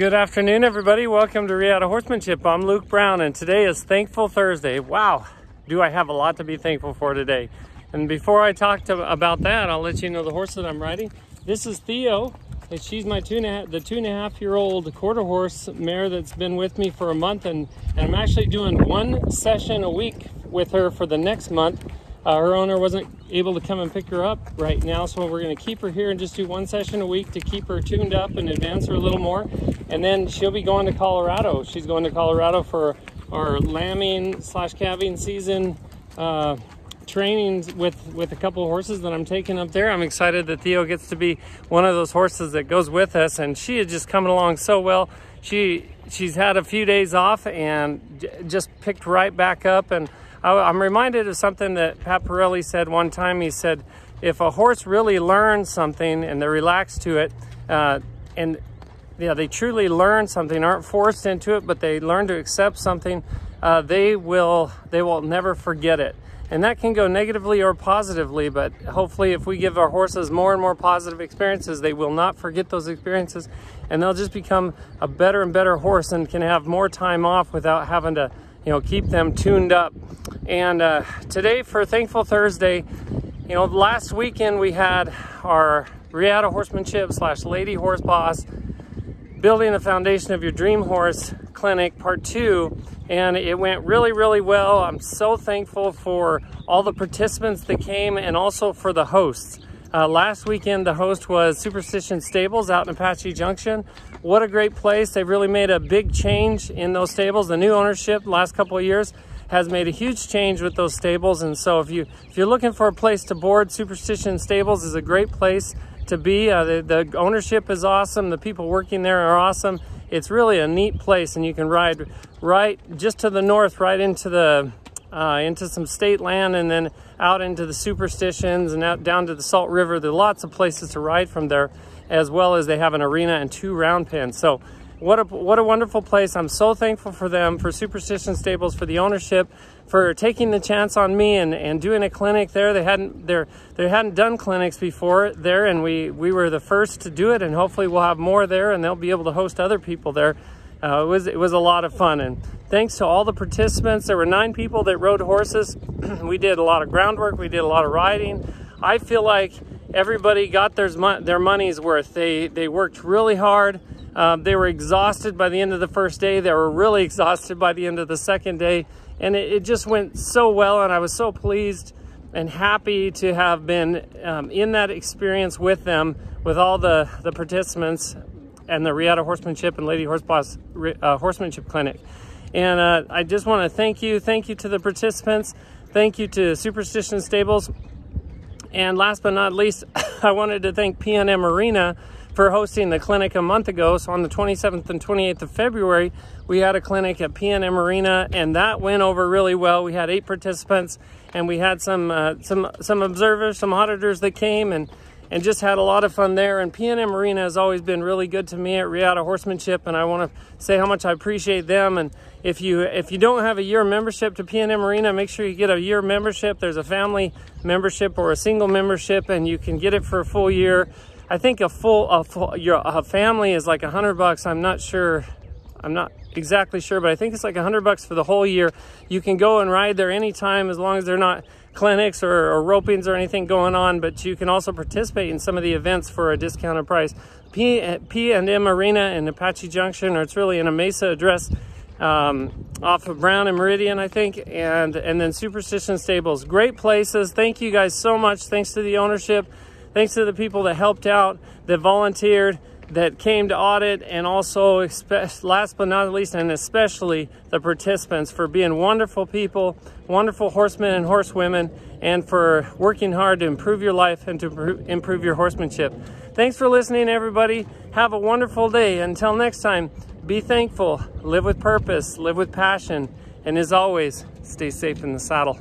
Good afternoon, everybody. Welcome to Reata Horsemanship. I'm Luke Brown, and today is Thankful Thursday. Wow, do I have a lot to be thankful for today. And before I talk to, about that, I'll let you know the horse that I'm riding. This is Theo, and she's my two and a half, the two and a half year old quarter horse mare that's been with me for a month, and, and I'm actually doing one session a week with her for the next month. Uh, her owner wasn't able to come and pick her up right now, so we're going to keep her here and just do one session a week to keep her tuned up and advance her a little more. And then she'll be going to Colorado. She's going to Colorado for our lambing slash calving season uh, trainings with, with a couple horses that I'm taking up there. I'm excited that Theo gets to be one of those horses that goes with us, and she is just coming along so well. She she's had a few days off and just picked right back up and I'm reminded of something that Pat Parelli said one time. He said, if a horse really learns something and they're relaxed to it, uh, and yeah, they truly learn something, aren't forced into it, but they learn to accept something, uh, they will they will never forget it. And that can go negatively or positively, but hopefully if we give our horses more and more positive experiences, they will not forget those experiences and they'll just become a better and better horse and can have more time off without having to you know, keep them tuned up. And uh, today for Thankful Thursday, you know, last weekend we had our Reata Horsemanship slash Lady Horse Boss Building the Foundation of Your Dream Horse Clinic Part 2 and it went really, really well. I'm so thankful for all the participants that came and also for the hosts. Uh, last weekend, the host was Superstition Stables out in Apache Junction. What a great place. They've really made a big change in those stables. The new ownership last couple of years has made a huge change with those stables. And so if, you, if you're looking for a place to board, Superstition Stables is a great place to be. Uh, the, the ownership is awesome. The people working there are awesome. It's really a neat place and you can ride right just to the north, right into the uh, into some state land and then out into the superstitions and out down to the Salt River. There are lots of places to ride from there, as well as they have an arena and two round pens. So what a, what a wonderful place. I'm so thankful for them, for Superstition Stables, for the ownership, for taking the chance on me and, and doing a clinic there. They hadn't they they hadn't done clinics before there, and we, we were the first to do it, and hopefully we'll have more there, and they'll be able to host other people there. Uh, it was it was a lot of fun, and thanks to all the participants. There were nine people that rode horses. we did a lot of groundwork. We did a lot of riding. I feel like everybody got their their money's worth. They they worked really hard. Um, they were exhausted by the end of the first day. They were really exhausted by the end of the second day, and it, it just went so well. And I was so pleased and happy to have been um, in that experience with them, with all the the participants and the Reata Horsemanship and Lady Horse Boss uh, Horsemanship Clinic. And uh, I just want to thank you. Thank you to the participants. Thank you to Superstition Stables. And last but not least, I wanted to thank P&M Arena for hosting the clinic a month ago. So on the 27th and 28th of February, we had a clinic at P&M Arena and that went over really well. We had eight participants and we had some, uh, some, some observers, some auditors that came and and just had a lot of fun there. And P&M Arena has always been really good to me at Reata Horsemanship, and I want to say how much I appreciate them. And if you if you don't have a year membership to P&M Arena, make sure you get a year membership. There's a family membership or a single membership, and you can get it for a full year. I think a full a, full, your a family is like a hundred bucks. I'm not sure. I'm not exactly sure, but I think it's like a hundred bucks for the whole year. You can go and ride there anytime as long as they're not clinics or, or ropings or anything going on, but you can also participate in some of the events for a discounted price. P, P&M Arena in Apache Junction, or it's really in a Mesa address um, off of Brown and Meridian, I think, and, and then Superstition Stables. Great places. Thank you guys so much. Thanks to the ownership. Thanks to the people that helped out, that volunteered that came to audit and also last but not least and especially the participants for being wonderful people, wonderful horsemen and horsewomen and for working hard to improve your life and to improve your horsemanship. Thanks for listening everybody. Have a wonderful day. Until next time, be thankful, live with purpose, live with passion, and as always, stay safe in the saddle.